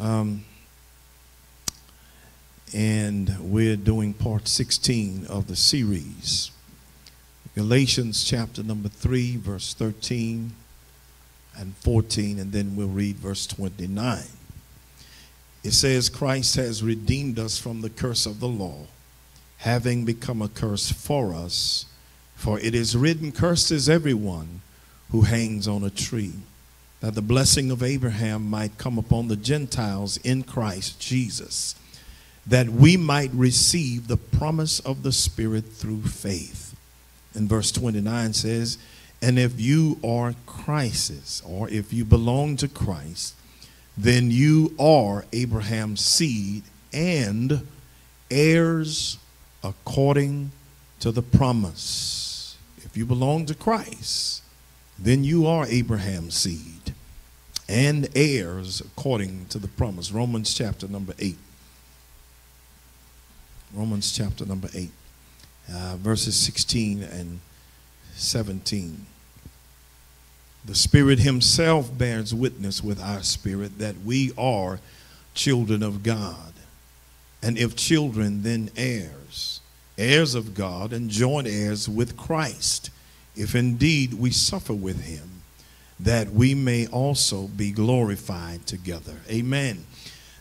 Um, and we're doing part 16 of the series. Galatians chapter number 3, verse 13 and 14, and then we'll read verse 29. It says, Christ has redeemed us from the curse of the law, having become a curse for us. For it is written, Cursed is everyone who hangs on a tree, that the blessing of Abraham might come upon the Gentiles in Christ Jesus, that we might receive the promise of the Spirit through faith. And verse 29 says, And if you are Christ's, or if you belong to Christ, then you are Abraham's seed and heirs according to the promise. If you belong to Christ, then you are Abraham's seed and heirs according to the promise. Romans chapter number 8. Romans chapter number 8, uh, verses 16 and 17. The Spirit Himself bears witness with our spirit that we are children of God. And if children, then heirs, heirs of God, and joint heirs with Christ, if indeed we suffer with Him, that we may also be glorified together. Amen.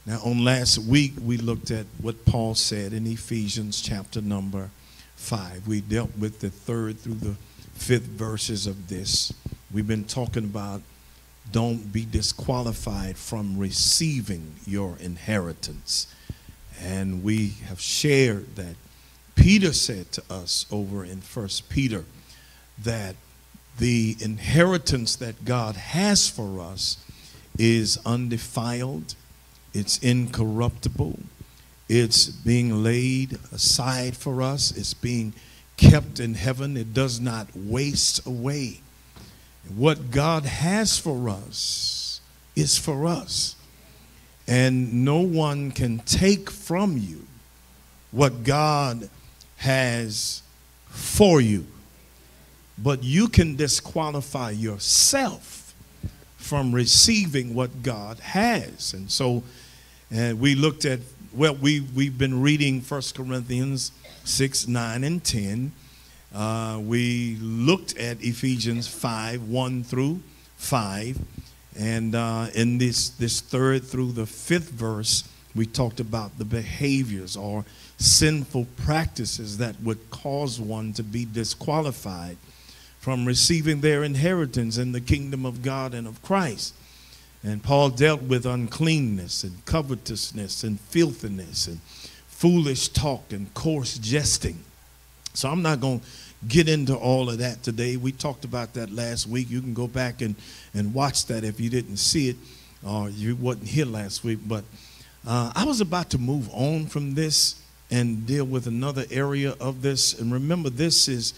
Now, on last week, we looked at what Paul said in Ephesians chapter number 5. We dealt with the third through the fifth verses of this. We've been talking about don't be disqualified from receiving your inheritance. And we have shared that Peter said to us over in First Peter that the inheritance that God has for us is undefiled, it's incorruptible, it's being laid aside for us, it's being kept in heaven, it does not waste away. What God has for us is for us. And no one can take from you what God has for you. But you can disqualify yourself from receiving what God has. And so and we looked at, well, we, we've been reading 1 Corinthians 6, 9, and 10. Uh, we looked at Ephesians 5, 1 through 5. And uh, in this, this third through the fifth verse, we talked about the behaviors or sinful practices that would cause one to be disqualified from receiving their inheritance in the kingdom of God and of Christ. And Paul dealt with uncleanness and covetousness and filthiness and foolish talk and coarse jesting. So I'm not going to get into all of that today. We talked about that last week. You can go back and, and watch that if you didn't see it or you wasn't here last week. But uh, I was about to move on from this and deal with another area of this. And remember, this is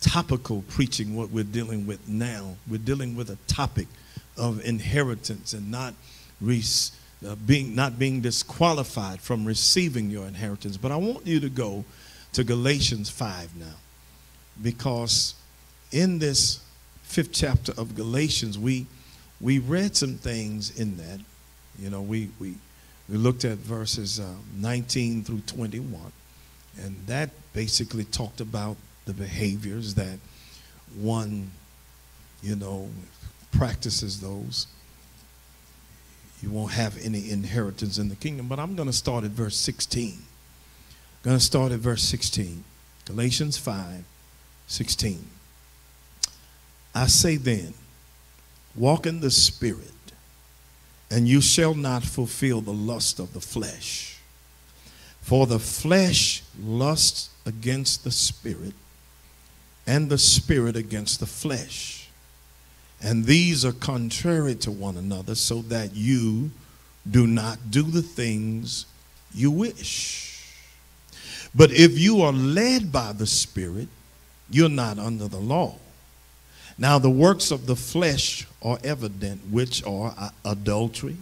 topical preaching, what we're dealing with now. We're dealing with a topic of inheritance and not uh, being not being disqualified from receiving your inheritance. But I want you to go to Galatians 5 now, because in this fifth chapter of Galatians, we we read some things in that. You know, we we we looked at verses uh, 19 through 21, and that basically talked about the behaviors that one, you know, practices those, you won't have any inheritance in the kingdom. But I'm going to start at verse 16. I'm going to start at verse 16. Galatians 5 16. I say then, walk in the Spirit, and you shall not fulfill the lust of the flesh. For the flesh lusts against the Spirit, and the Spirit against the flesh and these are contrary to one another, so that you do not do the things you wish. But if you are led by the Spirit, you're not under the law. Now, the works of the flesh are evident, which are adultery,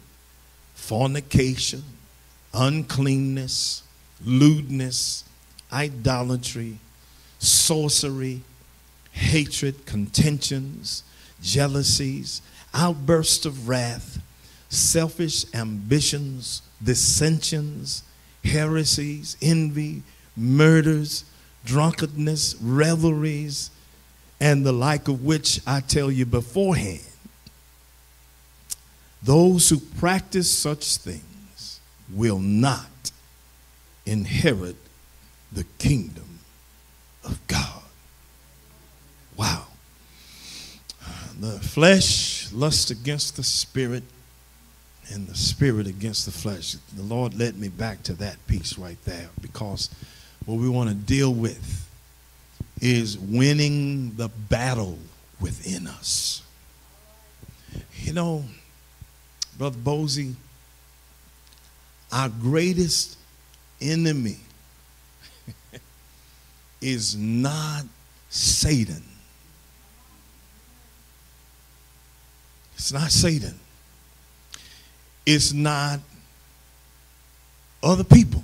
fornication, uncleanness, lewdness, idolatry, sorcery, hatred, contentions jealousies, outbursts of wrath, selfish ambitions, dissensions, heresies, envy, murders, drunkenness, revelries, and the like of which I tell you beforehand. Those who practice such things will not inherit the kingdom of God. Wow. Uh, the flesh lusts against the spirit, and the spirit against the flesh. The Lord led me back to that piece right there because what we want to deal with is winning the battle within us. You know, Brother Bozy, our greatest enemy is not Satan. It's not Satan. It's not other people.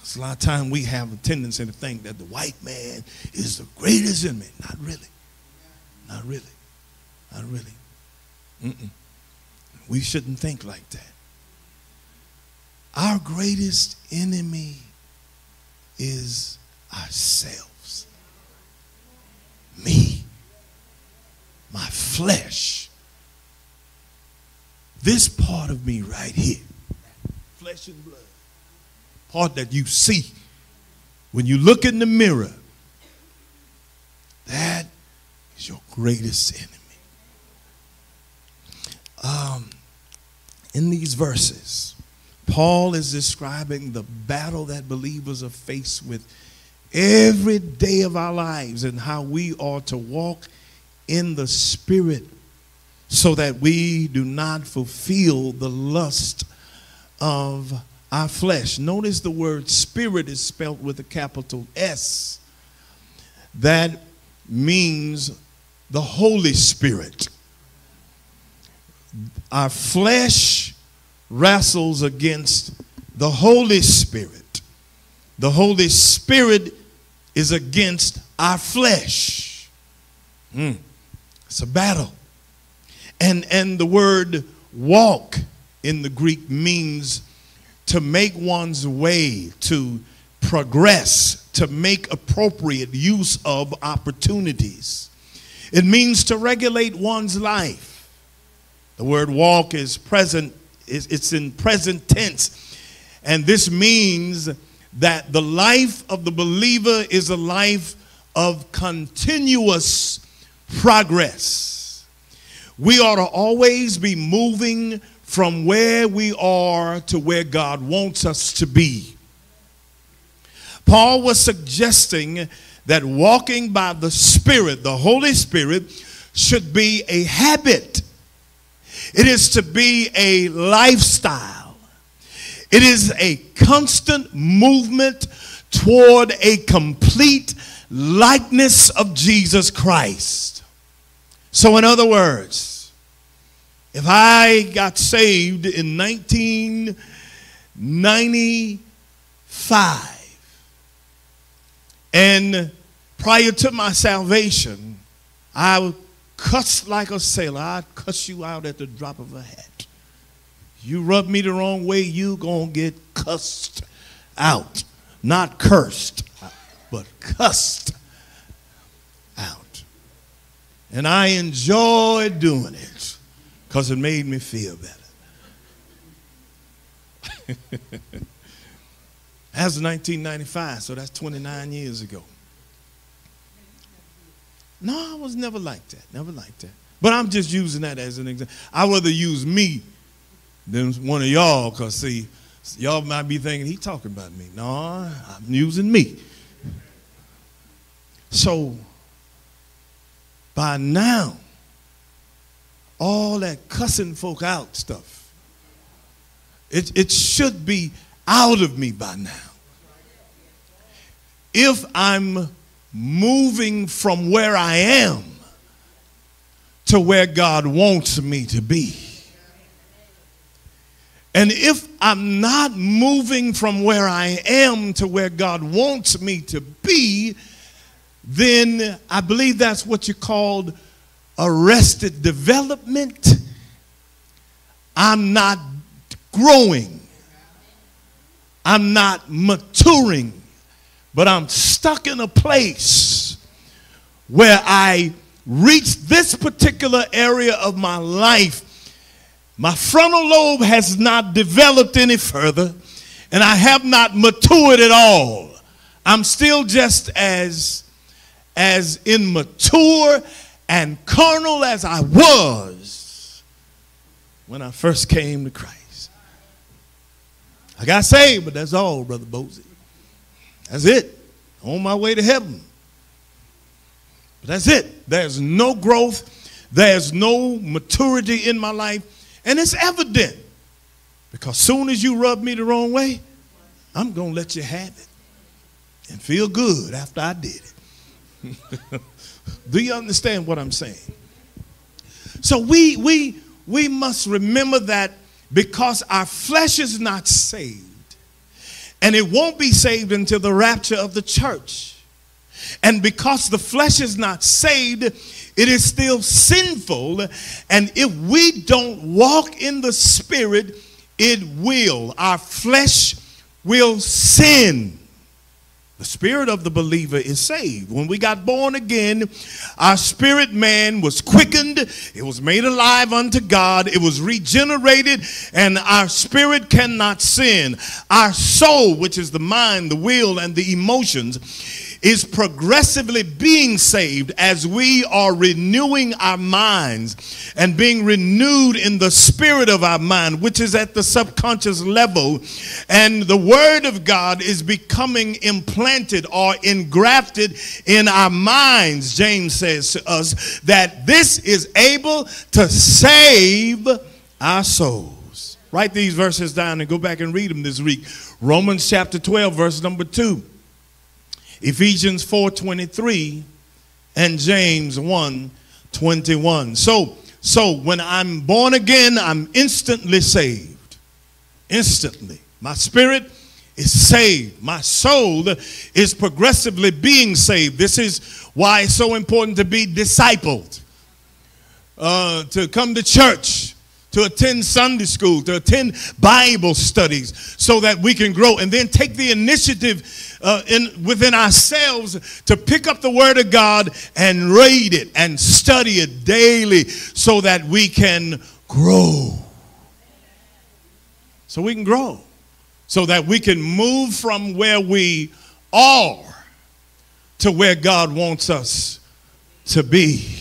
It's a lot of time we have a tendency to think that the white man is the greatest enemy. Not really. Not really. Not really. Mm-mm. We shouldn't think like that. Our greatest enemy is ourselves. Me. My flesh. This part of me right here. Flesh and blood. Part that you see when you look in the mirror. That is your greatest enemy. Um, in these verses, Paul is describing the battle that believers are faced with every day of our lives and how we are to walk in the Spirit so that we do not fulfill the lust of our flesh. Notice the word spirit is spelled with a capital S. That means the Holy Spirit. Our flesh wrestles against the Holy Spirit. The Holy Spirit is against our flesh. Mm. It's a battle. And, and the word walk in the Greek means to make one's way, to progress, to make appropriate use of opportunities. It means to regulate one's life. The word walk is present it's in present tense. And this means that the life of the believer is a life of continuous progress. We ought to always be moving from where we are to where God wants us to be. Paul was suggesting that walking by the Spirit, the Holy Spirit, should be a habit it is to be a lifestyle. It is a constant movement toward a complete likeness of Jesus Christ. So, in other words, if I got saved in 1995 and prior to my salvation, I would cuss like a sailor. I'd cuss you out at the drop of a hat. You rub me the wrong way, you gonna get cussed out. Not cursed, but cussed. And I enjoyed doing it because it made me feel better. That's 1995, so that's 29 years ago. No, I was never like that. Never like that. But I'm just using that as an example. I rather use me than one of y'all, because see, y'all might be thinking he talking about me. No, I'm using me. So by now, all that cussing folk out stuff, it, it should be out of me by now. If I'm moving from where I am to where God wants me to be. And if I'm not moving from where I am to where God wants me to be, then I believe that's what you called arrested development. I'm not growing. I'm not maturing, but I'm stuck in a place where I reach this particular area of my life. My frontal lobe has not developed any further, and I have not matured at all. I'm still just as, as immature and carnal as I was when I first came to Christ. I got saved, but that's all, Brother Bosie. That's it. On my way to heaven. But that's it. There's no growth. There's no maturity in my life. And it's evident. Because soon as you rub me the wrong way, I'm going to let you have it and feel good after I did it. Do you understand what I'm saying? So we we we must remember that because our flesh is not saved, and it won't be saved until the rapture of the church. And because the flesh is not saved, it is still sinful. And if we don't walk in the spirit, it will. Our flesh will sin. The spirit of the believer is saved. When we got born again, our spirit man was quickened, it was made alive unto God, it was regenerated, and our spirit cannot sin. Our soul, which is the mind, the will, and the emotions, is progressively being saved as we are renewing our minds and being renewed in the spirit of our mind, which is at the subconscious level. And the Word of God is becoming implanted or engrafted in our minds. James says to us that this is able to save our souls. Write these verses down and go back and read them this week. Romans chapter 12, verse number 2. Ephesians 4:23 and James 1:21. So so when I'm born again, I'm instantly saved. Instantly. My spirit is saved. My soul is progressively being saved. This is why it's so important to be discipled, uh, to come to church, to attend Sunday school, to attend Bible studies so that we can grow and then take the initiative uh, in, within ourselves to pick up the Word of God and read it and study it daily so that we can grow. So we can grow. So that we can move from where we are to where God wants us to be.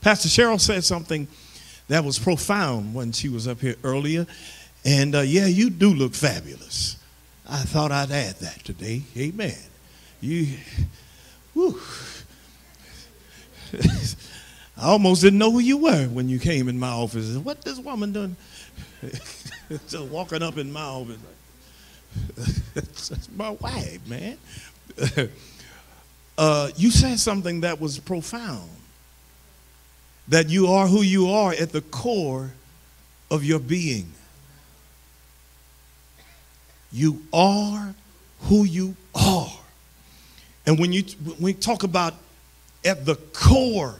Pastor Cheryl said something that was profound when she was up here earlier. And uh, yeah, you do look fabulous. I thought I'd add that today. Amen. You, whew. I almost didn't know who you were when you came in my office. What this woman doing? Just walking up in my office. That's my wife, man. Uh, you said something that was profound that you are who you are at the core of your being. You are who you are. And when you when we talk about at the core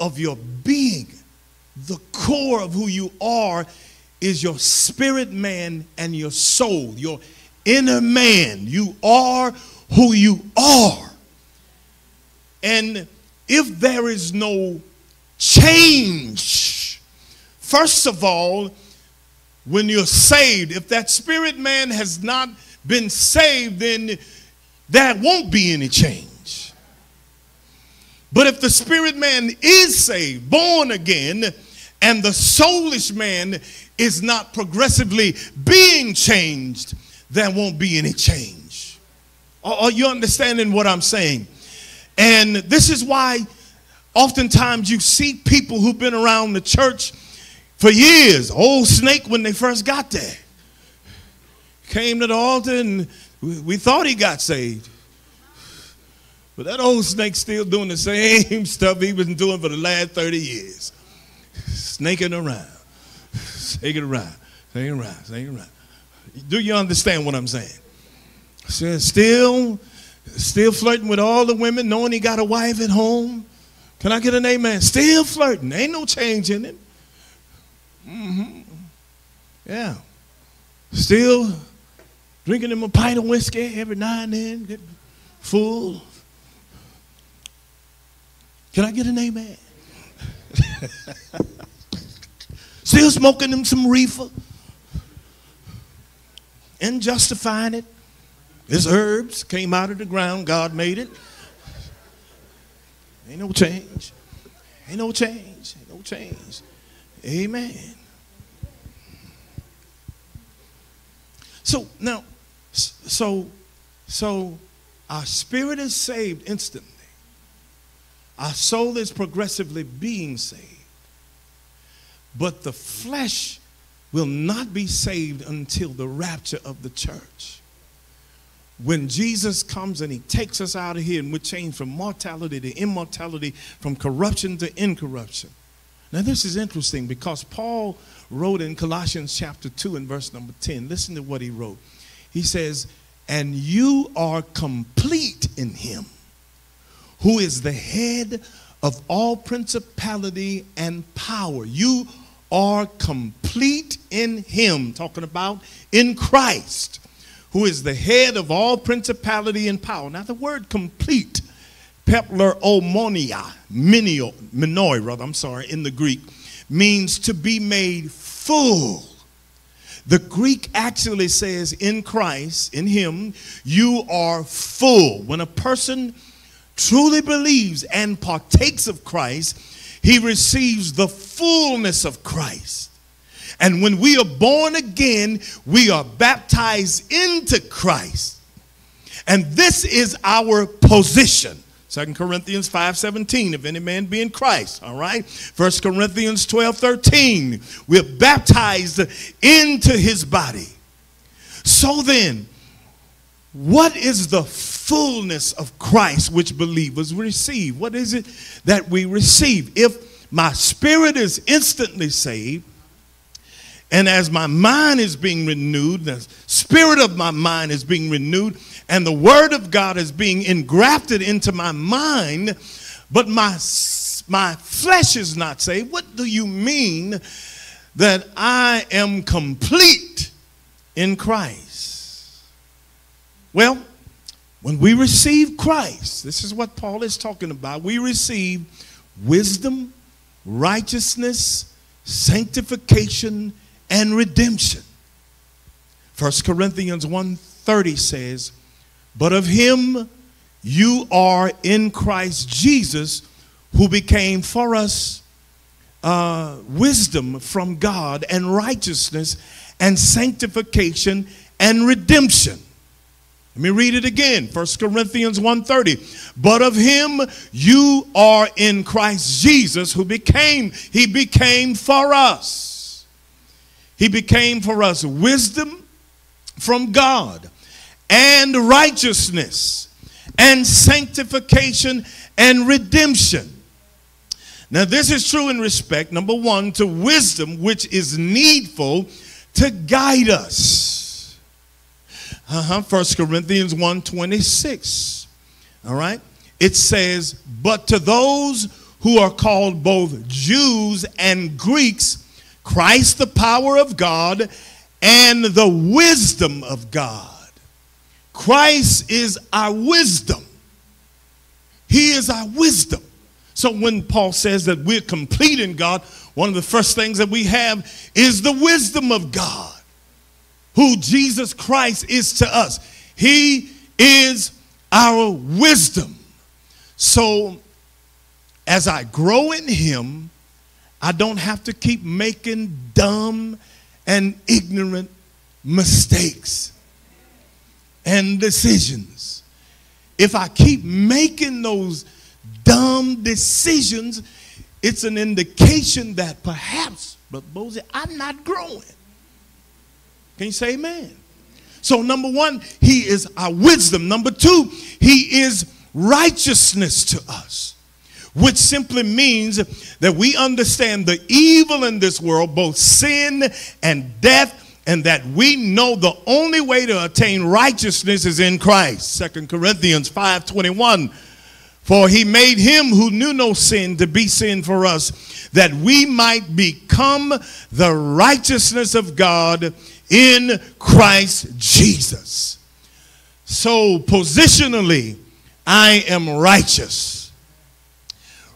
of your being, the core of who you are is your spirit man and your soul, your inner man. You are who you are. And if there is no change. First of all, when you're saved, if that spirit man has not been saved, then there won't be any change. But if the spirit man is saved, born again, and the soulish man is not progressively being changed, there won't be any change. Are you understanding what I'm saying? And this is why Oftentimes you see people who've been around the church for years, old snake when they first got there. Came to the altar and we thought he got saved. But that old snake's still doing the same stuff he was doing for the last 30 years. Snaking around, snaking around, snaking around, snaking around. Do you understand what I'm saying? Still, still flirting with all the women, knowing he got a wife at home can I get an amen? Still flirting. Ain't no change in it. Mm-hmm. Yeah. Still drinking him a pint of whiskey every now and then, get full. Can I get an amen? Still smoking him some reefer and justifying it. It's herbs, came out of the ground, God made it. Ain't no change. Ain't no change. Ain't no change. Amen. So now, so, so our spirit is saved instantly. Our soul is progressively being saved. But the flesh will not be saved until the rapture of the church. When Jesus comes and he takes us out of here and we're changed from mortality to immortality, from corruption to incorruption. Now, this is interesting because Paul wrote in Colossians chapter 2 and verse number 10. Listen to what he wrote. He says, And you are complete in him, who is the head of all principality and power. You are complete in him, talking about in Christ, who is the head of all principality and power. Now, the word complete, pepler omonia, minio, minoi, rather, I'm sorry, in the Greek, means to be made full. The Greek actually says, in Christ, in Him, you are full. When a person truly believes and partakes of Christ, he receives the fullness of Christ. And when we are born again, we are baptized into Christ. And this is our position. 2 Corinthians 5:17, if any man be in Christ, all right? 1 Corinthians 12:13, we're baptized into his body. So then, what is the fullness of Christ which believers receive? What is it that we receive? If my spirit is instantly saved, and as my mind is being renewed, the spirit of my mind is being renewed, and the word of God is being engrafted into my mind, but my, my flesh is not saved, what do you mean that I am complete in Christ? Well, when we receive Christ, this is what Paul is talking about. We receive wisdom, righteousness, sanctification, and redemption. 1 Corinthians 1:30 says, "But of him you are in Christ Jesus, who became for us uh, wisdom from God and righteousness and sanctification and redemption." Let me read it again. 1 Corinthians 1:30. But of him you are in Christ Jesus who became he became for us. He became for us wisdom from God and righteousness and sanctification and redemption. Now this is true in respect number 1 to wisdom which is needful to guide us uh-huh. 1 Corinthians 1:26. All right? It says, "But to those who are called both Jews and Greeks, Christ the power of God and the wisdom of God." Christ is our wisdom. He is our wisdom. So when Paul says that we're complete in God, one of the first things that we have is the wisdom of God who Jesus Christ is to us. He is our wisdom. So as I grow in Him, I don't have to keep making dumb and ignorant mistakes and decisions. If I keep making those dumb decisions, it's an indication that perhaps, Brother Bosie, I'm not growing. Can you say amen? So, number one, he is our wisdom. Number two, he is righteousness to us, which simply means that we understand the evil in this world, both sin and death, and that we know the only way to attain righteousness is in Christ. Second Corinthians 5 21. For he made him who knew no sin to be sin for us, that we might become the righteousness of God in Christ Jesus. So, positionally, I am righteous.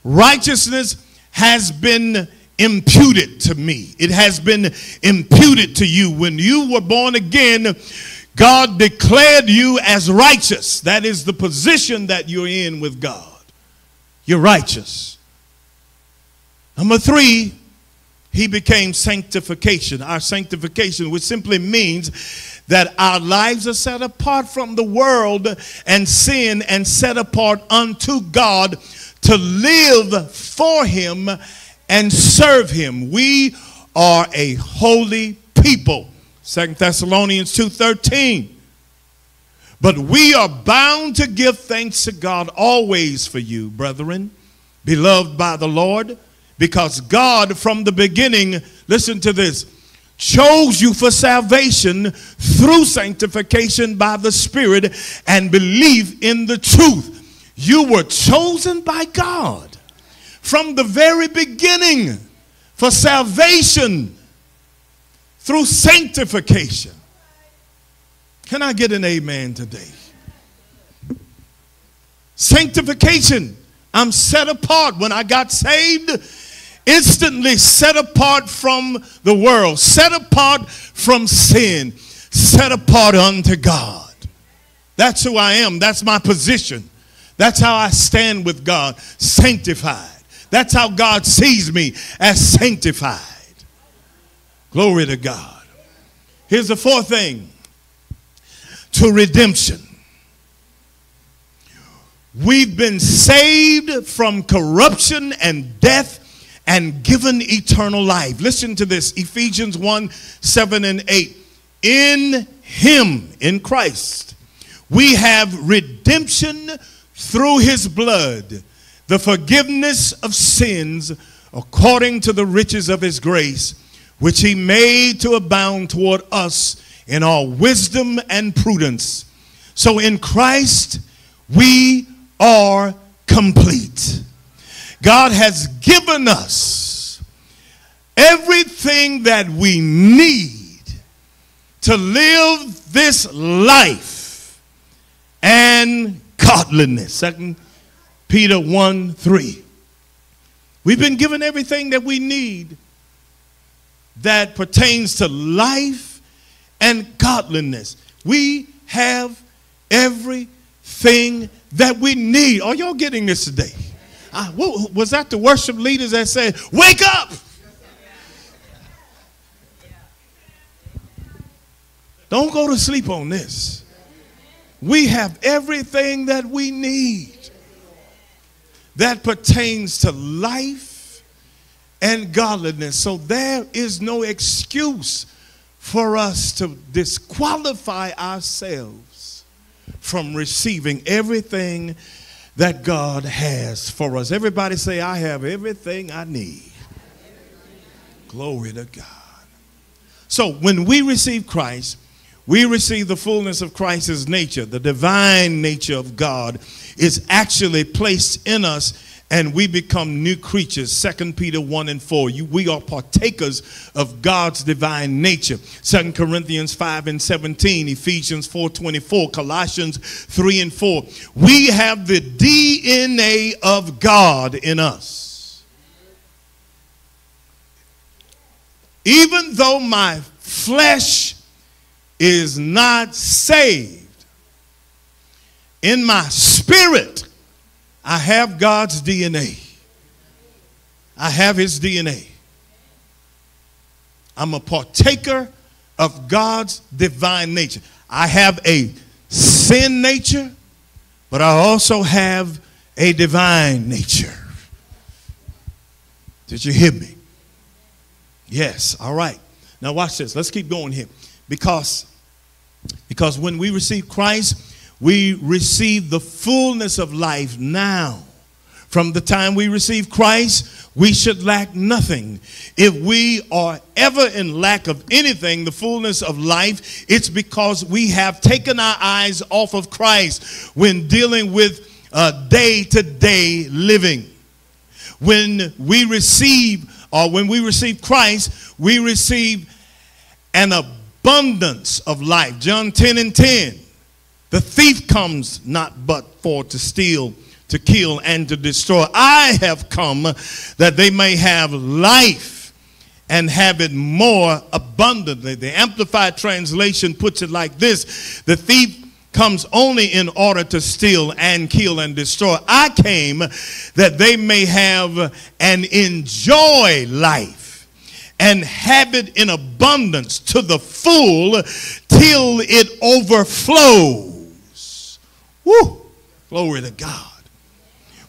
Righteousness has been imputed to me. It has been imputed to you. When you were born again, God declared you as righteous. That is the position that you're in with God. You're righteous. Number three, he became sanctification. Our sanctification, which simply means that our lives are set apart from the world and sin and set apart unto God to live for him and serve him. We are a holy people. Second Thessalonians 2:13. But we are bound to give thanks to God always for you, brethren, beloved by the Lord, because God from the beginning, listen to this, chose you for salvation through sanctification by the Spirit and belief in the truth. You were chosen by God from the very beginning for salvation through sanctification. Can I get an amen today? Sanctification. I'm set apart. When I got saved, instantly set apart from the world, set apart from sin, set apart unto God. That's who I am. That's my position. That's how I stand with God, sanctified. That's how God sees me as sanctified. Glory to God. Here's the fourth thing to redemption. We've been saved from corruption and death and given eternal life. Listen to this Ephesians 1 7 and 8. In Him, in Christ, we have redemption through His blood the forgiveness of sins according to the riches of his grace, which he made to abound toward us in all wisdom and prudence. So in Christ, we are complete. God has given us everything that we need to live this life and godliness. Second Peter 1 3. We've been given everything that we need that pertains to life and godliness. We have everything that we need. Are y'all getting this today? What, was that the worship leaders that said, Wake up! Don't go to sleep on this. We have everything that we need that pertains to life and godliness. So there is no excuse for us to disqualify ourselves from receiving everything that God has for us. Everybody say, I have everything I need. Glory to God. So when we receive Christ, we receive the fullness of Christ's nature, the divine nature of God is actually placed in us and we become new creatures. 2 Peter 1 and 4. You, we are partakers of God's divine nature. 2 Corinthians 5 and 17, Ephesians 4 24, Colossians 3 and 4. We have the DNA of God in us. Even though my flesh is not saved, in my spirit, I have God's DNA. I have his DNA. I'm a partaker of God's divine nature. I have a sin nature, but I also have a divine nature. Did you hear me? Yes, all right. Now watch this. Let's keep going here. Because because when we receive Christ, we receive the fullness of life now. From the time we receive Christ, we should lack nothing. If we are ever in lack of anything, the fullness of life, it's because we have taken our eyes off of Christ when dealing with day to day living. When we receive, or when we receive Christ, we receive an abundance of life. John 10 and 10. The thief comes not but for to steal, to kill, and to destroy. I have come that they may have life and have it more abundantly. The Amplified Translation puts it like this The thief comes only in order to steal and kill and destroy. I came that they may have and enjoy life and have it in abundance to the full till it overflows. Woo! Glory to God.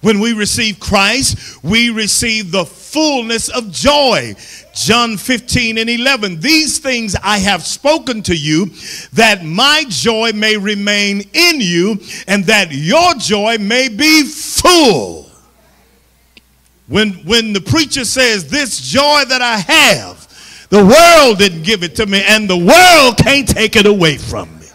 When we receive Christ, we receive the fullness of joy. John 15 and 11. These things I have spoken to you, that my joy may remain in you, and that your joy may be full. When, when the preacher says, This joy that I have, the world didn't give it to me, and the world can't take it away from me.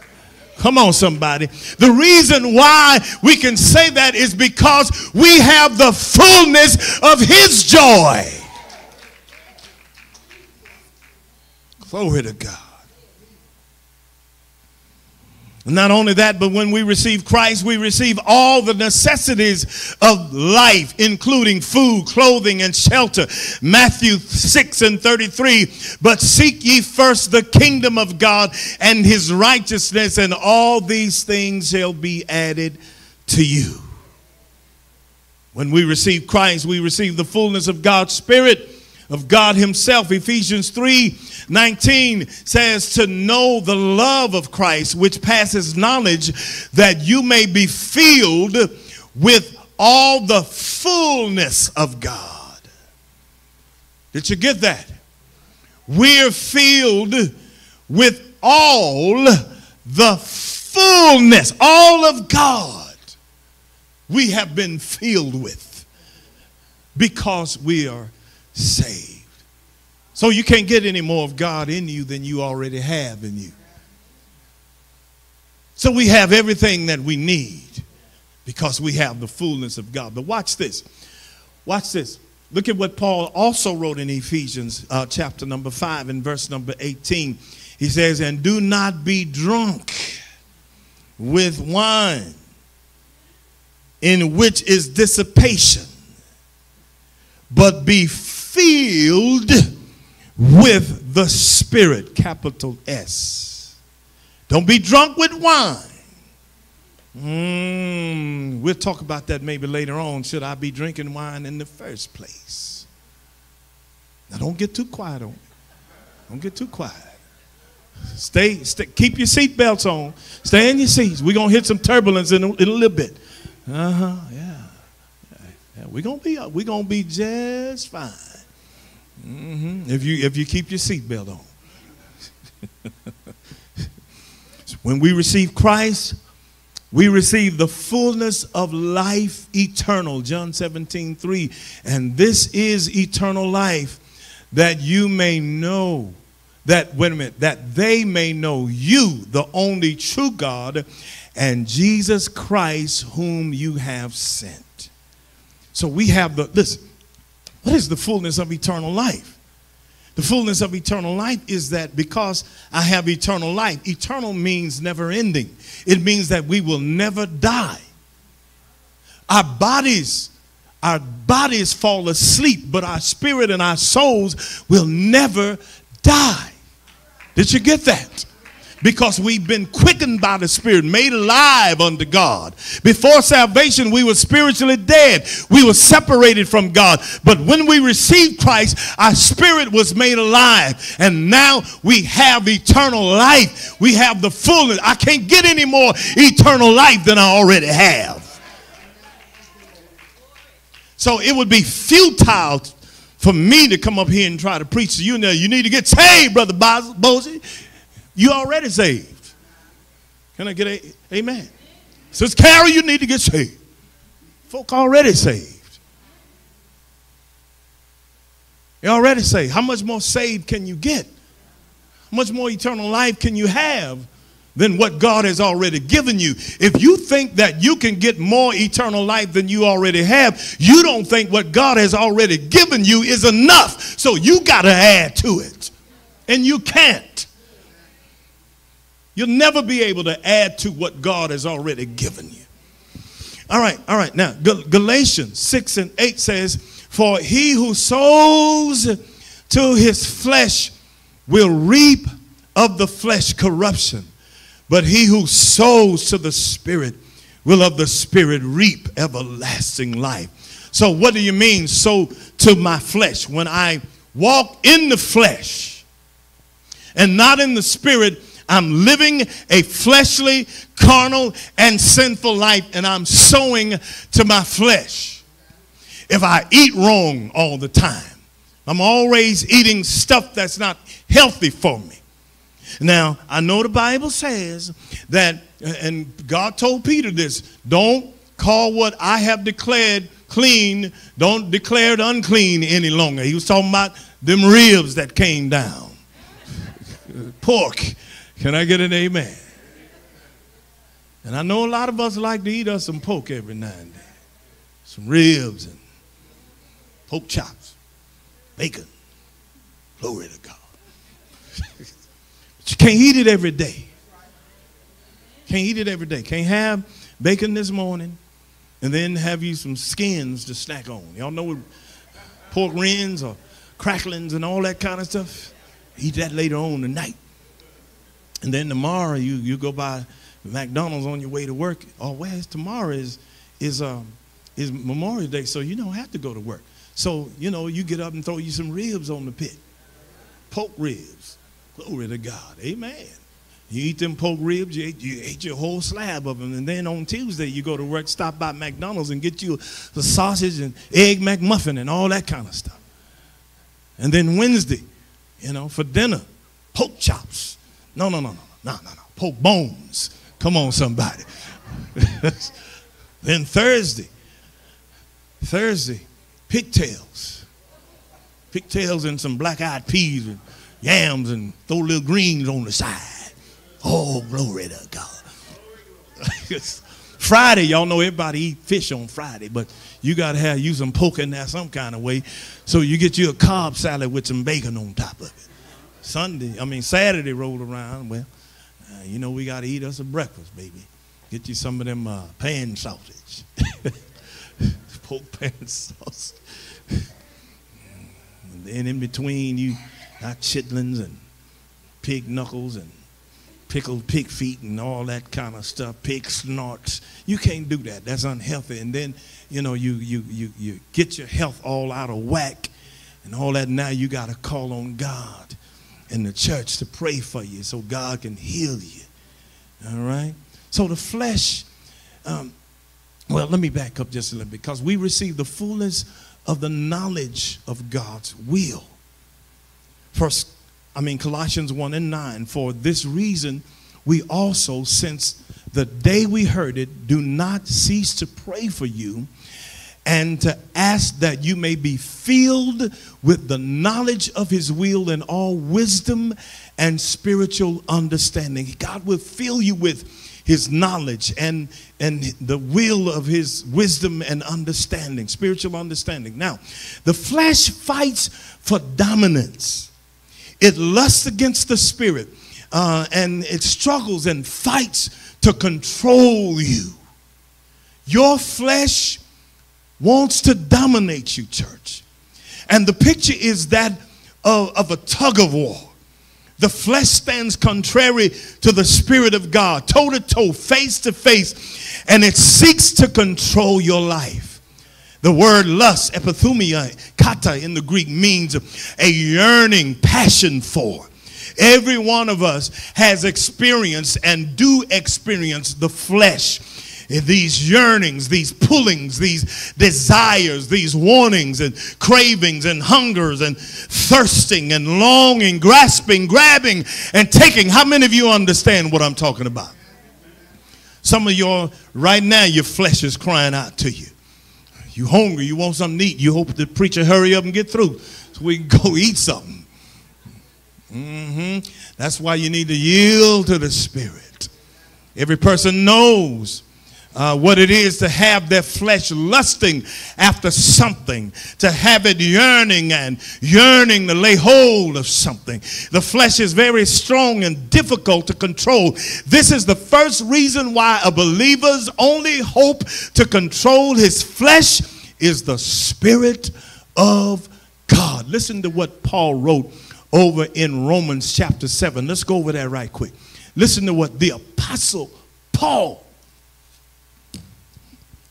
Come on, somebody. The reason why we can say that is because we have the fullness of His joy. Glory to God. Not only that, but when we receive Christ, we receive all the necessities of life, including food, clothing, and shelter. Matthew 6 and 33. But seek ye first the kingdom of God and his righteousness, and all these things shall be added to you. When we receive Christ, we receive the fullness of God's Spirit of God Himself. Ephesians 3 19 says, To know the love of Christ, which passes knowledge, that you may be filled with all the fullness of God. Did you get that? We're filled with all the fullness, all of God we have been filled with because we are saved. So you can't get any more of God in you than you already have in you. So we have everything that we need because we have the fullness of God. But watch this. Watch this. Look at what Paul also wrote in Ephesians uh, chapter number 5 and verse number 18. He says, And do not be drunk with wine, in which is dissipation, but be filled with the Spirit, capital S. Don't be drunk with wine. Mm, we'll talk about that maybe later on. Should I be drinking wine in the first place? Now, don't get too quiet on me. Don't get too quiet. Stay, stay keep your seatbelts on. Stay in your seats. We're going to hit some turbulence in a, in a little bit. Uh huh, yeah. yeah. We're going to be, we're going to be just fine. Mm-hmm. If you if you keep your seatbelt on. when we receive Christ, we receive the fullness of life eternal. John 17, 3. And this is eternal life, that you may know that, wait a minute, that they may know you, the only true God, and Jesus Christ, whom you have sent. So we have the, listen, what is the fullness of eternal life? The fullness of eternal life is that because I have eternal life, eternal means never ending. It means that we will never die. Our bodies, our bodies fall asleep, but our spirit and our souls will never die. Did you get that? Because we've been quickened by the Spirit, made alive unto God. Before salvation, we were spiritually dead. We were separated from God. But when we received Christ, our spirit was made alive. And now we have eternal life. We have the fullness. I can't get any more eternal life than I already have. So it would be futile for me to come up here and try to preach to you. Now, you need to get saved, Brother Bosie. You already saved. Can I get a amen? Says Carol, you need to get saved. Folk already saved. You already saved. How much more saved can you get? How much more eternal life can you have than what God has already given you. If you think that you can get more eternal life than you already have, you don't think what God has already given you is enough. So you got to add to it. And you can't. You'll never be able to add to what God has already given you. All right, all right. Now, Galatians 6 and 8 says, For he who sows to his flesh will reap of the flesh corruption but he who sows to the Spirit will of the Spirit reap everlasting life. So, what do you mean, sow to my flesh? When I walk in the flesh and not in the Spirit, I'm living a fleshly, carnal, and sinful life, and I'm sowing to my flesh. If I eat wrong all the time, I'm always eating stuff that's not healthy for me. Now, I know the Bible says that, and God told Peter this don't call what I have declared clean, don't declare it unclean any longer. He was talking about them ribs that came down. Pork. Can I get an amen? And I know a lot of us like to eat us some pork every now and then. Some ribs and pork chops, bacon. Glory to God. but you can't eat it every day. Can't eat it every day. Can't have bacon this morning and then have you some skins to snack on. Y'all know what pork rinds or cracklings and all that kind of stuff. Eat that later on tonight. And then tomorrow you, you go by McDonald's on your way to work. Oh, where's tomorrow is is um is Memorial Day, so you don't have to go to work. So, you know, you get up and throw you some ribs on the pit. Pork ribs. Glory to God. Amen. You eat them pork ribs, you ate, you ate, your whole slab of them. And then on Tuesday, you go to work, stop by McDonald's and get you the sausage and egg McMuffin and all that kind of stuff. And then Wednesday, you know, for dinner, pork chops. No, no, no, no, no, no, no. Pork bones. Come on, somebody. then Thursday, Thursday, pigtails. Pigtails and some black eyed peas and yams and throw little greens on the side. Oh, glory to God. Friday, y'all know everybody eat fish on Friday, but you got to have you some pork in there some kind of way. So you get you a Cobb salad with some bacon on top of it. Sunday, I mean Saturday rolled around. Well, uh, you know we got to eat us a breakfast, baby. Get you some of them uh, pan sausage, pork pan sausage. and then in between you got chitlins and pig knuckles and pickled pig feet and all that kind of stuff, pig snorts. You can't do that. That's unhealthy. And then, you know, you you you you get your health all out of whack and all that. Now you got to call on God and the church to pray for you so God can heal you. All right? So the flesh, um, well, let me back up just a little because we receive the fullness of the knowledge of God's will. First, I mean, Colossians 1 and 9, for this reason, we also, since the day we heard it, do not cease to pray for you and to ask that you may be filled with the knowledge of his will and all wisdom and spiritual understanding. God will fill you with his knowledge and, and the will of his wisdom and understanding, spiritual understanding. Now, the flesh fights for dominance. It lusts against the spirit uh, and it struggles and fights to control you. Your flesh wants to dominate you, church. And the picture is that of, of a tug of war. The flesh stands contrary to the Spirit of God, toe to toe, face to face, and it seeks to control your life. The word lust, epithumia, kata in the Greek means a yearning, passion for. Every one of us has experienced and do experience the flesh. These yearnings, these pullings, these desires, these warnings and cravings and hungers and thirsting and longing, grasping, grabbing, and taking. How many of you understand what I'm talking about? Some of your, right now, your flesh is crying out to you. You hungry, you want something to eat. You hope the preacher hurry up and get through so we can go eat something. hmm That's why you need to yield to the Spirit. Every person knows uh, what it is to have their flesh lusting after something, to have it yearning and yearning to lay hold of something. The flesh is very strong and difficult to control. This is the first reason why a believer's only hope to control his flesh is the Spirit of God. Listen to what Paul wrote over in Romans chapter 7. Let's go over there right quick. Listen to what the Apostle Paul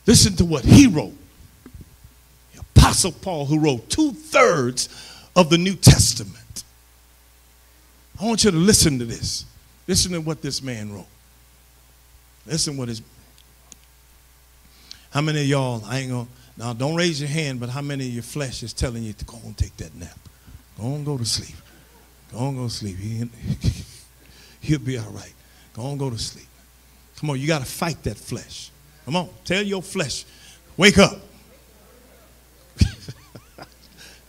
Listen to what he wrote. The Apostle Paul, who wrote two thirds of the New Testament. I want you to listen to this. Listen to what this man wrote. Listen what his. How many of y'all, I ain't gonna, now don't raise your hand, but how many of your flesh is telling you to go and take that nap? Go and go to sleep. Go and go to sleep. He, he'll be all right. Go and go to sleep. Come on, you got to fight that flesh. Come on, tell your flesh, wake up.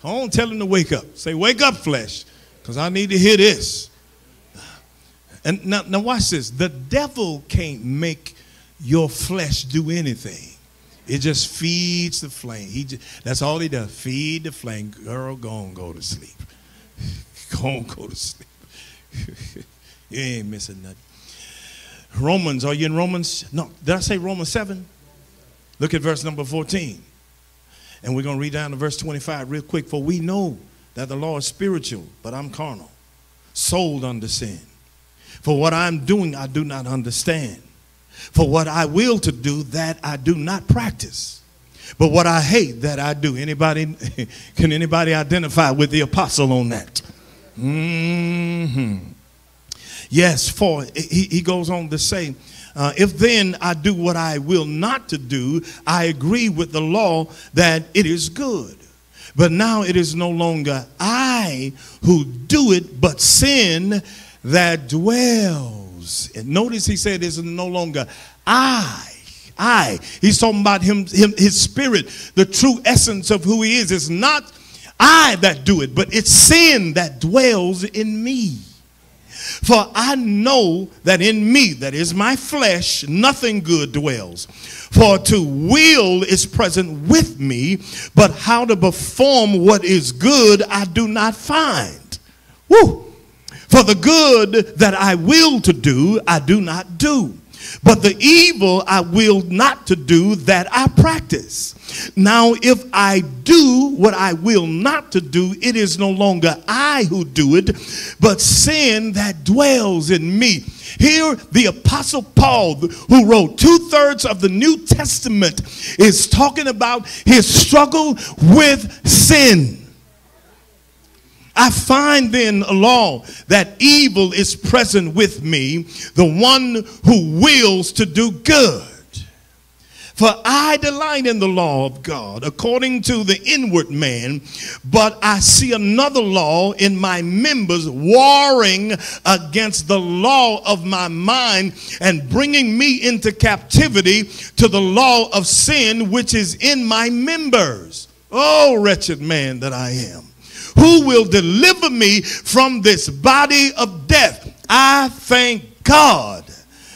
Come on, tell him to wake up. Say, wake up, flesh, because I need to hear this. And now, now watch this. The devil can't make your flesh do anything. It just feeds the flame. He just, that's all he does. Feed the flame. Girl, go on, go to sleep. go on, go to sleep. you ain't missing nothing. Romans, are you in Romans? No, did I say Romans 7? Look at verse number 14. And we're going to read down to verse 25 real quick. For we know that the law is spiritual, but I'm carnal, sold under sin. For what I'm doing, I do not understand. For what I will to do, that I do not practice. But what I hate, that I do. Anybody, can anybody identify with the apostle on that? Mm-hmm. Yes, for he, he goes on to say, uh, if then I do what I will not to do, I agree with the law that it is good. But now it is no longer I who do it, but sin that dwells. And notice he said it's no longer I. I. He's talking about him, him, his spirit, the true essence of who he is. It's not I that do it, but it's sin that dwells in me. For I know that in me, that is my flesh, nothing good dwells. For to will is present with me, but how to perform what is good I do not find. Woo! For the good that I will to do, I do not do. But the evil I will not to do that I practice. Now, if I do what I will not to do, it is no longer I who do it, but sin that dwells in me. Here, the Apostle Paul, who wrote two thirds of the New Testament, is talking about his struggle with sin. I find then a law that evil is present with me, the one who wills to do good. For I delight in the law of God according to the inward man, but I see another law in my members warring against the law of my mind and bringing me into captivity to the law of sin which is in my members. Oh, wretched man that I am who will deliver me from this body of death. I thank God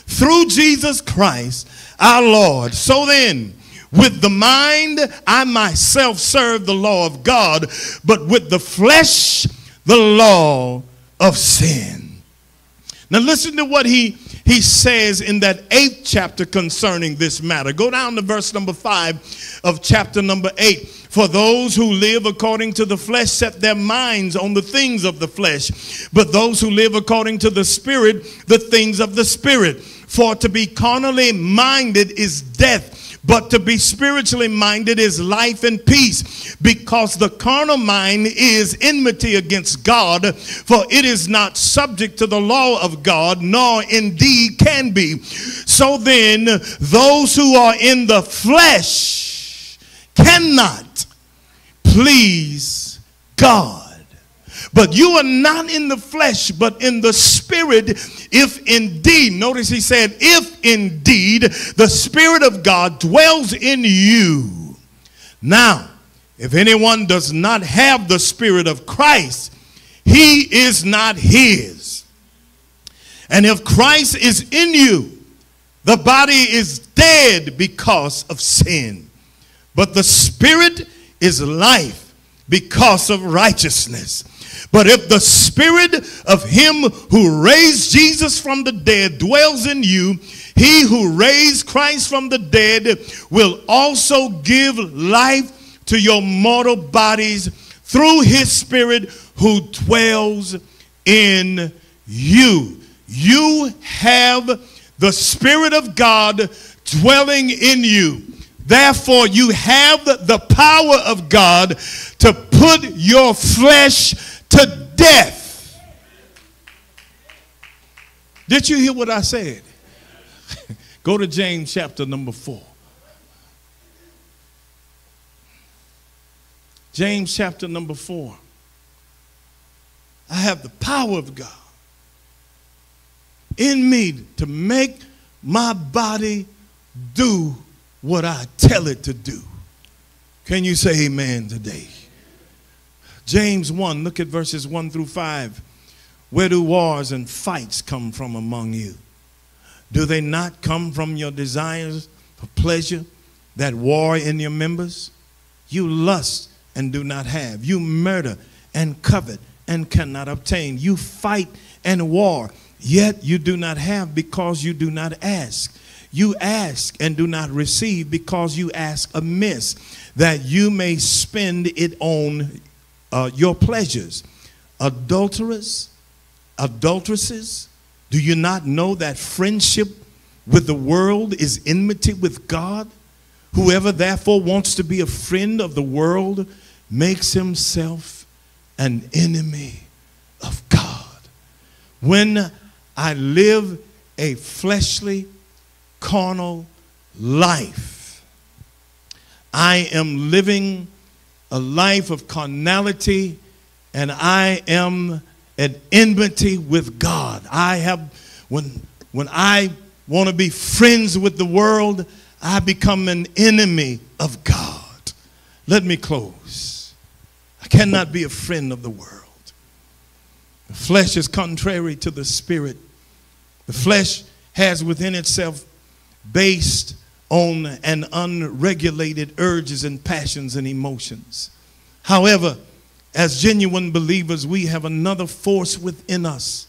through Jesus Christ our Lord. So then, with the mind, I myself serve the law of God, but with the flesh, the law of sin. Now, listen to what he, he says in that eighth chapter concerning this matter. Go down to verse number five of chapter number eight. For those who live according to the flesh set their minds on the things of the flesh, but those who live according to the Spirit, the things of the Spirit. For to be carnally minded is death, but to be spiritually minded is life and peace, because the carnal mind is enmity against God, for it is not subject to the law of God, nor indeed can be. So then, those who are in the flesh cannot please God. But you are not in the flesh, but in the spirit, if indeed, notice he said, if indeed the spirit of God dwells in you. Now, if anyone does not have the spirit of Christ, he is not his. And if Christ is in you, the body is dead because of sin, but the spirit is life because of righteousness. But if the spirit of him who raised Jesus from the dead dwells in you, he who raised Christ from the dead will also give life to your mortal bodies through his spirit who dwells in you. You have the spirit of God dwelling in you. Therefore, you have the power of God to put your flesh to death. Did you hear what I said? Go to James chapter number 4. James chapter number 4. I have the power of God in me to make my body do what I tell it to do. Can you say amen today? James 1, look at verses 1 through 5. Where do wars and fights come from among you? Do they not come from your desires for pleasure that war in your members? You lust and do not have. You murder and covet and cannot obtain. You fight and war, yet you do not have because you do not ask. You ask and do not receive because you ask amiss, that you may spend it on uh, your pleasures. Adulterers, adulteresses, do you not know that friendship with the world is enmity with God? Whoever therefore wants to be a friend of the world makes himself an enemy of God. When I live a fleshly, carnal life, I am living a life of carnality, and I am at enmity with God. I have, when, when I want to be friends with the world, I become an enemy of God. Let me close. I cannot be a friend of the world. The flesh is contrary to the spirit. The flesh has within itself based on an unregulated urges and passions and emotions. However, as genuine believers, we have another force within us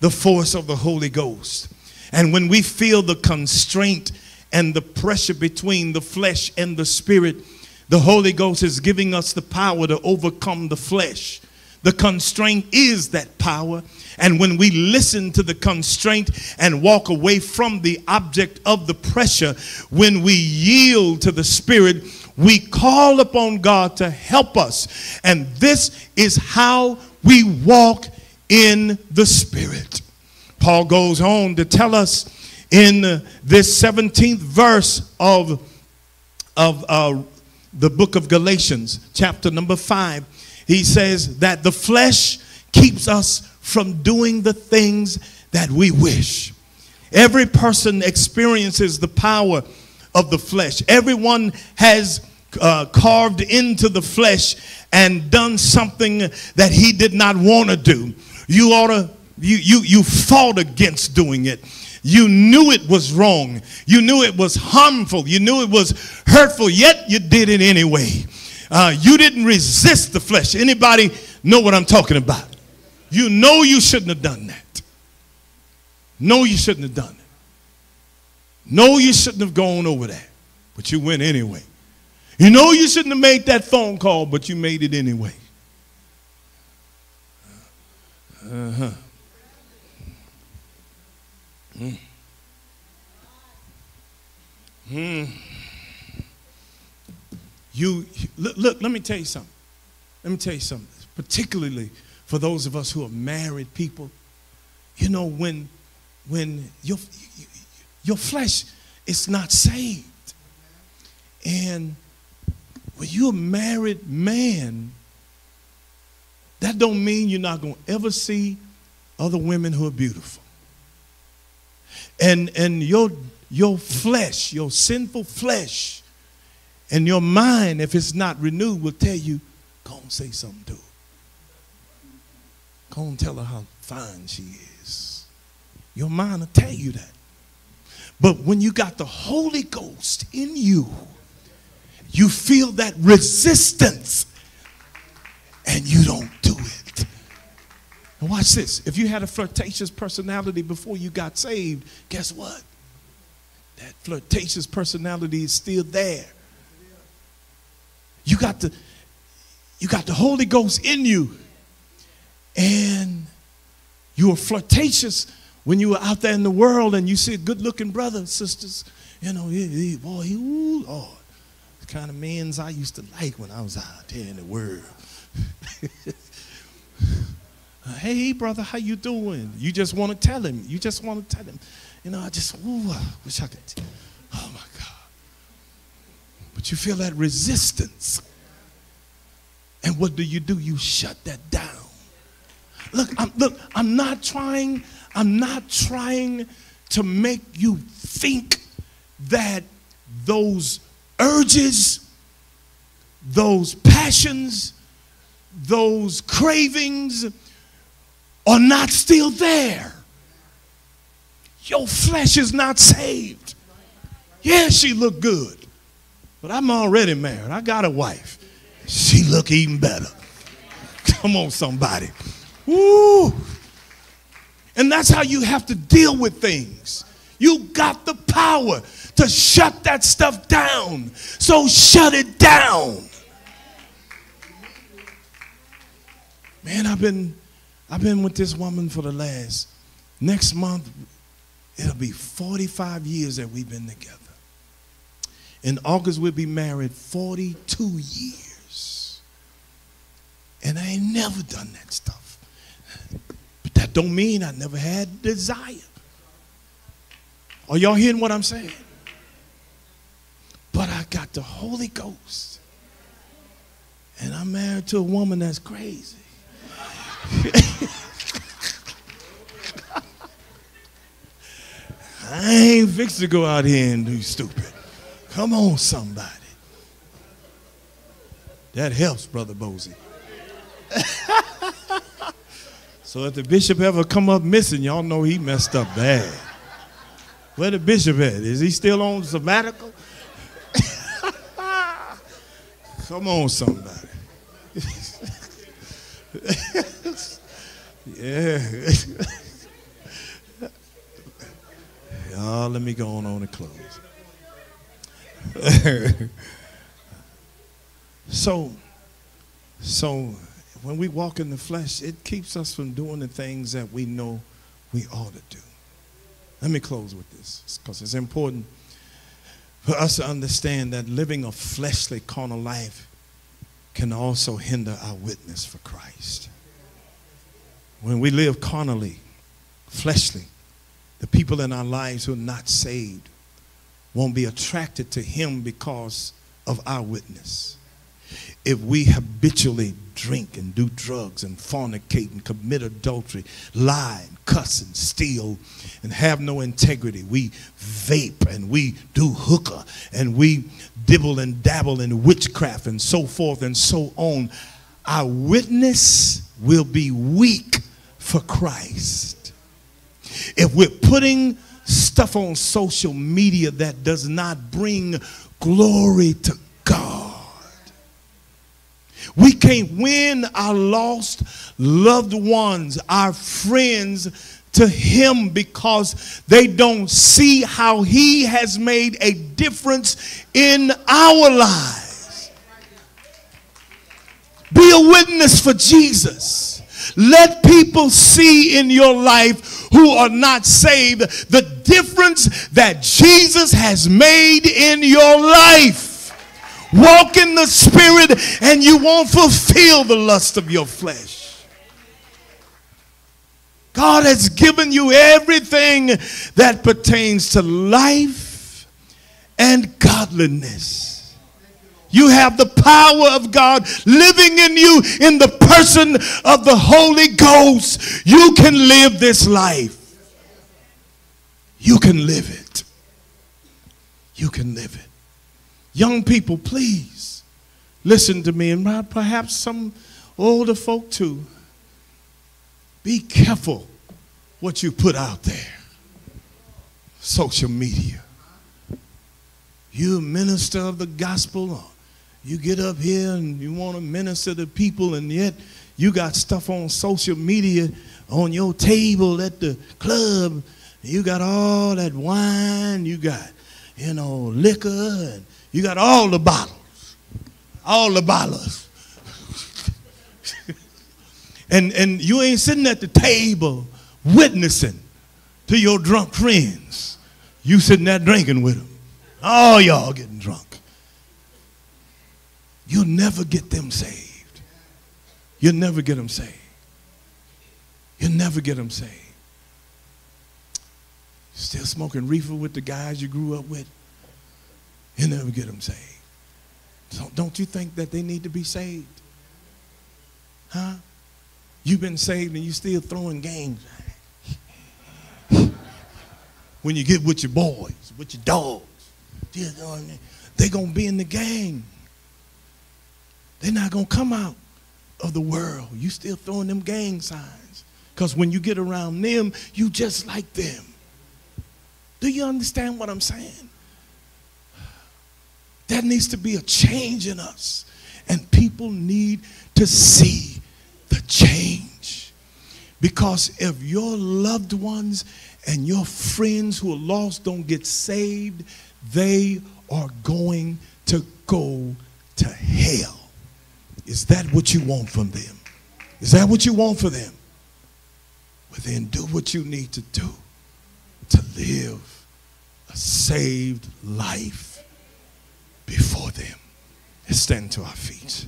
the force of the Holy Ghost. And when we feel the constraint and the pressure between the flesh and the spirit, the Holy Ghost is giving us the power to overcome the flesh. The constraint is that power. And when we listen to the constraint and walk away from the object of the pressure, when we yield to the Spirit, we call upon God to help us. And this is how we walk in the Spirit. Paul goes on to tell us in this 17th verse of, of uh, the book of Galatians, chapter number 5, he says that the flesh keeps us from doing the things that we wish. Every person experiences the power of the flesh. Everyone has uh, carved into the flesh and done something that he did not want to do. You ought to, you, you, you fought against doing it. You knew it was wrong. You knew it was harmful. You knew it was hurtful, yet you did it anyway. Uh, you didn't resist the flesh. Anybody know what I'm talking about? You know you shouldn't have done that. No, you shouldn't have done it. No, you shouldn't have gone over that. But you went anyway. You know you shouldn't have made that phone call, but you made it anyway. Uh-huh. Mm. Mm. You look, look, let me tell you something. Let me tell you something. Particularly for those of us who are married people, you know, when when your your flesh is not saved. And when you're a married man, that don't mean you're not going to ever see other women who are beautiful. And and your your flesh, your sinful flesh, and your mind, if it's not renewed, will tell you, go and say something to her. Go and tell her how fine she is. Your mind will tell you that. But when you got the Holy Ghost in you, you feel that resistance and you don't do it. And watch this. If you had a flirtatious personality before you got saved, guess what? That flirtatious personality is still there. You got the you got the Holy Ghost in you. And you were flirtatious when you were out there in the world and you see a good looking brother, sisters, you know, boy, he, ooh, Lord, the kind of men's I used to like when I was out there in the world. hey, brother, how you doing? You just want to tell him. You just want to tell him. You know, I just, ooh, I wish I could. But you feel that resistance. And what do you do? You shut that down. Look, I'm, look, I'm not trying, I'm not trying to make you think that those urges, those passions, those cravings are not still there. Your flesh is not saved. Yeah, she looked good. But I'm already married. I got a wife. She look even better. Come on, somebody. Woo! And that's how you have to deal with things. You got the power to shut that stuff down. So shut it down. Man, I've been I've been with this woman for the last next month it'll be 45 years that we've been together. In August we'll be married 42 years. And I ain't never done that stuff. But that don't mean I never had desire. Are y'all hearing what I'm saying? But I got the Holy Ghost. And I'm married to a woman that's crazy. I ain't fixed to go out here and do stupid. Come on, somebody. That helps, Brother Bosie. So if the bishop ever come up missing, y'all know he messed up bad. Where the bishop at? Is he still on sabbatical? come on, somebody. yeah. Y'all, let me go on, on and close. so, so when we walk in the flesh, it keeps us from doing the things that we know we ought to do. Let me close with this because it's important for us to understand that living a fleshly carnal life can also hinder our witness for Christ. When we live carnally, fleshly, the people in our lives who are not saved won't be attracted to Him because of our witness if we habitually drink and do drugs and fornicate and commit adultery, lie and cuss and steal and have no integrity, we vape and we do hookah and we dibble and dabble in witchcraft and so forth and so on, our witness will be weak for Christ. If we're putting stuff on social media that does not bring glory to God. we can't win our lost loved ones, our friends to him because they don't see how he has made a difference in our lives. Be a witness for Jesus. Let people see in your life who are not saved the difference that Jesus has made in your life. Walk in the Spirit and you won't fulfill the lust of your flesh. God has given you everything that pertains to life and godliness. You have the power of God living in you in the person of the Holy Ghost. You can live this life. You can live it. You can live it. Young people, please listen to me, and perhaps some older folk too. Be careful what you put out there. Social media. You minister of the gospel, you get up here and you want to minister to people, and yet you got stuff on social media on your table at the club. You got all that wine, you got, you know, liquor, and you got all the bottles, all the bottles. and, and you ain't sitting at the table witnessing to your drunk friends. You sitting there drinking with them. All y'all getting drunk. You'll never get them saved. You'll never get them saved. You'll never get them saved. Still smoking reefer with the guys you grew up with. You'll never get them saved. So don't you think that they need to be saved? Huh? You've been saved and you're still throwing games. when you get with your boys, with your dogs, uh, they're going to be in the gang. They're not going to come out of the world. You still throwing them gang signs. Because when you get around them, you just like them. Do you understand what I'm saying? There needs to be a change in us. And people need to see the change. Because if your loved ones and your friends who are lost don't get saved, they are going to go to hell. Is that what you want from them? Is that what you want for them? Well, then do what you need to do to live a saved life before them. Let's stand to our feet.